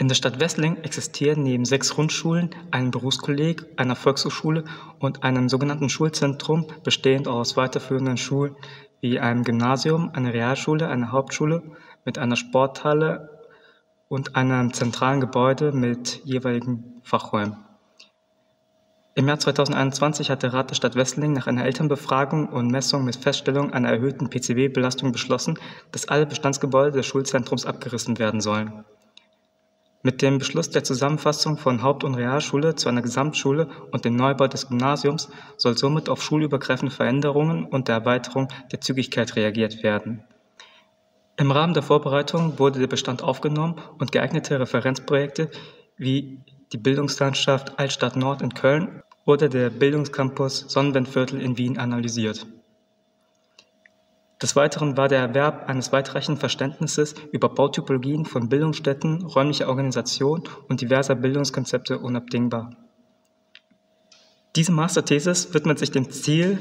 In der Stadt Wessling existieren neben sechs Grundschulen, einem Berufskolleg, einer Volkshochschule und einem sogenannten Schulzentrum, bestehend aus weiterführenden Schulen wie einem Gymnasium, einer Realschule, einer Hauptschule mit einer Sporthalle und einem zentralen Gebäude mit jeweiligen Fachräumen. Im Jahr 2021 hat der Rat der Stadt Wessling nach einer Elternbefragung und Messung mit Feststellung einer erhöhten PCB-Belastung beschlossen, dass alle Bestandsgebäude des Schulzentrums abgerissen werden sollen. Mit dem Beschluss der Zusammenfassung von Haupt- und Realschule zu einer Gesamtschule und dem Neubau des Gymnasiums soll somit auf schulübergreifende Veränderungen und der Erweiterung der Zügigkeit reagiert werden. Im Rahmen der Vorbereitung wurde der Bestand aufgenommen und geeignete Referenzprojekte wie die Bildungslandschaft Altstadt Nord in Köln oder der Bildungscampus Sonnenwendviertel in Wien analysiert. Des Weiteren war der Erwerb eines weitreichenden Verständnisses über Bautypologien von Bildungsstätten, räumlicher Organisation und diverser Bildungskonzepte unabdingbar. Diese Masterthesis widmet sich dem Ziel,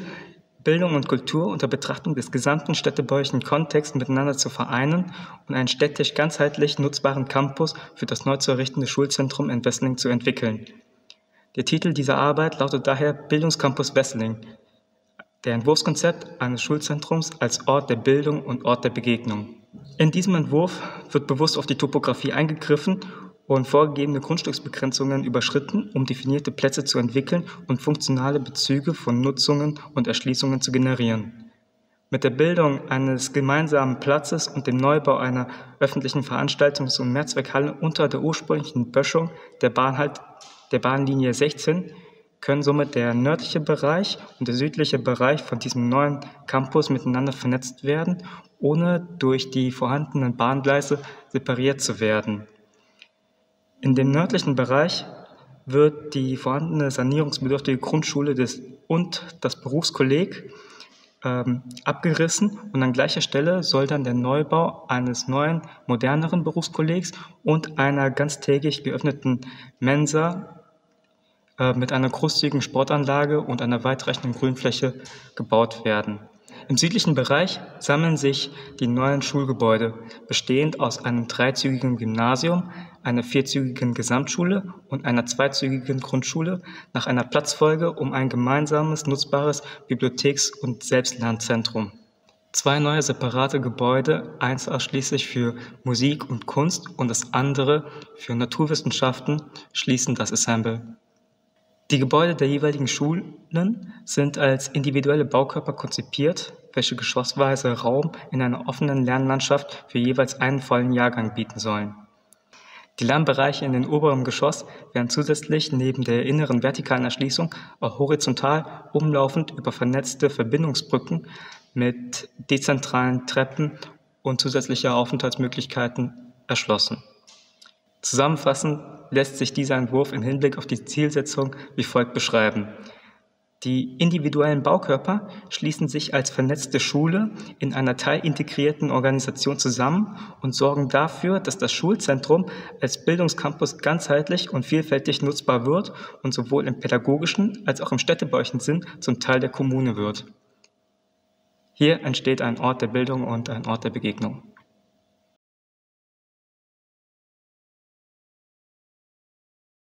Bildung und Kultur unter Betrachtung des gesamten städtebaulichen Kontexts miteinander zu vereinen und einen städtisch ganzheitlich nutzbaren Campus für das neu zu errichtende Schulzentrum in Wessling zu entwickeln. Der Titel dieser Arbeit lautet daher Bildungscampus Wessling, der Entwurfskonzept eines Schulzentrums als Ort der Bildung und Ort der Begegnung. In diesem Entwurf wird bewusst auf die Topografie eingegriffen und vorgegebene Grundstücksbegrenzungen überschritten, um definierte Plätze zu entwickeln und funktionale Bezüge von Nutzungen und Erschließungen zu generieren. Mit der Bildung eines gemeinsamen Platzes und dem Neubau einer öffentlichen Veranstaltungs- und Mehrzweckhalle unter der ursprünglichen Böschung der, Bahnhalt, der Bahnlinie 16 können somit der nördliche Bereich und der südliche Bereich von diesem neuen Campus miteinander vernetzt werden, ohne durch die vorhandenen Bahngleise separiert zu werden. In dem nördlichen Bereich wird die vorhandene sanierungsbedürftige Grundschule des, und das Berufskolleg ähm, abgerissen und an gleicher Stelle soll dann der Neubau eines neuen, moderneren Berufskollegs und einer ganztägig geöffneten Mensa äh, mit einer großzügigen Sportanlage und einer weitreichenden Grünfläche gebaut werden. Im südlichen Bereich sammeln sich die neuen Schulgebäude, bestehend aus einem dreizügigen Gymnasium, einer vierzügigen Gesamtschule und einer zweizügigen Grundschule, nach einer Platzfolge um ein gemeinsames, nutzbares Bibliotheks- und Selbstlernzentrum. Zwei neue separate Gebäude, eins ausschließlich für Musik und Kunst und das andere für Naturwissenschaften, schließen das Ensemble. Die Gebäude der jeweiligen Schulen sind als individuelle Baukörper konzipiert, welche geschossweise Raum in einer offenen Lernlandschaft für jeweils einen vollen Jahrgang bieten sollen. Die Lernbereiche in den oberen Geschoss werden zusätzlich neben der inneren vertikalen Erschließung auch horizontal umlaufend über vernetzte Verbindungsbrücken mit dezentralen Treppen und zusätzlicher Aufenthaltsmöglichkeiten erschlossen. Zusammenfassend lässt sich dieser Entwurf im Hinblick auf die Zielsetzung wie folgt beschreiben. Die individuellen Baukörper schließen sich als vernetzte Schule in einer teilintegrierten Organisation zusammen und sorgen dafür, dass das Schulzentrum als Bildungscampus ganzheitlich und vielfältig nutzbar wird und sowohl im pädagogischen als auch im städtebaulichen Sinn zum Teil der Kommune wird. Hier entsteht ein Ort der Bildung und ein Ort der Begegnung.